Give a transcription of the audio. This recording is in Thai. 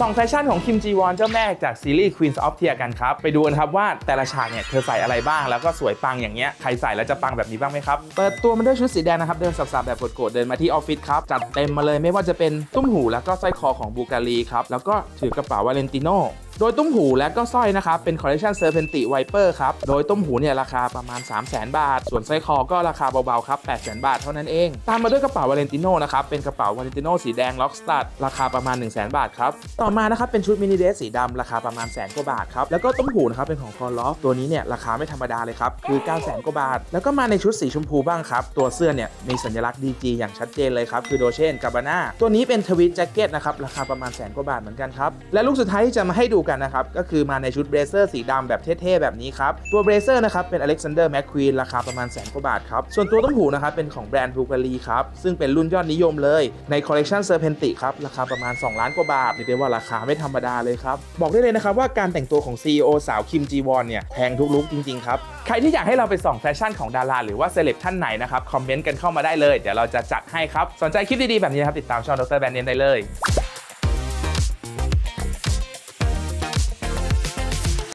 ส่องแฟชั่นของคิมจีวอนเจ้าแม่จากซีรีส์ Queen of Tears กันครับ ไปดูกันครับว่าแต่ละฉากเนี่ยเธอใส่อะไรบ้าง แล้วก็สวยปังอย่างเงี้ยใครใส่แล้วจะปังแบบนี้บ้างไหมครับ เปิดตัวมาด้วยชุดสีแดงนะครับ เดินสับๆแบบโกรธเดินมาที่ออฟฟิศครับ จัดเต็มมาเลยไม่ว่าจะเป็นตุ้มหูแล้วก็สร้อยคอของ Bvlgari ครับแล้วก็ถือกระเป๋าวาเลนติโน โดยตุ้มหูและก็สร้อยนะครับ เป็นคอลเลคชัน Serpenti Viper ครับ โดยตุ้มหูเนี่ยราคาประมาณ 3 0 0 0 0 0บาท ส่วนสร้อยคอก็ราคาเบาๆครับ 8 0 0 0 0บาทเท่านั้นเอง ตามมาด้วยกระเป๋าวาเลนติโนนะครับ เป็นกระเป๋าวาเลนติโนสีแดง Rockstud ราคาประมาณ 1 0 0 0 0 0บาทครับ ต่อมานะครับเป็นชุด mini dress สีดำราคาประมาณแสนกว่าบาทครับ แล้วก็ตุ้มหูนะครับเป็นของคอลอฟตัวนี้เนี่ยราคาไม่ธรรมดาเลยครับคือ 9 0 0 0 0 0กว่าบาท แล้วก็มาในชุดสีชมพูบ้างครับตัวเสื้อเนี่ยมีสัญลักษณ์ DG อย่างชัดเจนเลยครับคือ Dolce & Gabbana ตัวนี้เป็น tweed jacket นะครับราคาประมาณแสนกว่าบาทเหมือนกันครับและ look สุดท้ายที่จะมาให้ดูกันนะครับ ก็คือมาในชุด blazer สีดำแบบเท่ๆ แบบนี้ครับ ตัว blazer นะครับเป็น Alexander McQueen ราคาประมาณแสนกว่าบาทครับ ส่วนตัวตุ้มหูนะครับเป็นของแบรนด์ Bvlgari ครับ ซึ่งเป็นรุ่นยอดนิยมเลยในคอลเลกชัน Serpenti ครับ ราคาประมาณ 2 ล้านกว่าบาทเรียกได้ว่าราคาไม่ธรรมดาเลยครับ บอกได้เลยนะครับว่าการแต่งตัวของ CEO สาวคิมจีวอนเนี่ยแพงทุก look จริงๆครับใครที่อยากให้เราไปส่องแฟชั่นของดาราหรือว่าเซเลบท่านไหนนะครับคอมเมนต์กันเข้ามาได้เลยเดี๋ยวเราจะจัดให้ครับสนใจคลิปดีๆแบบนี้นะครับติดตามช่อง Dr.Brandname ได้เลย